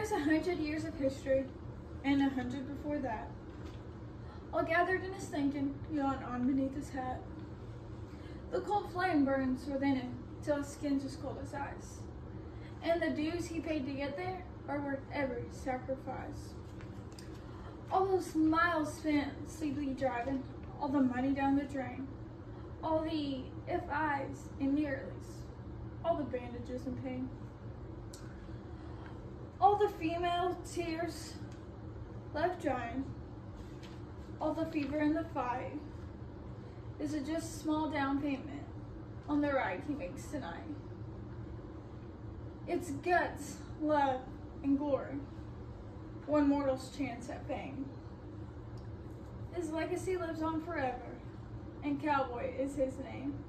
has a hundred years of history, and a hundred before that, all gathered in his thinking, yawned on beneath his hat. The cold flame burns within him till his skin's as cold as ice, and the dues he paid to get there are worth every sacrifice. All those miles spent sleepily driving, all the money down the drain, all the if I's and nearly's, all the bandages and pain, the female tears left drying, all the fever and the fight. Is it just a small down payment on the ride he makes tonight? It's guts, love, and glory. One mortal's chance at fame. His legacy lives on forever, and Cowboy is his name.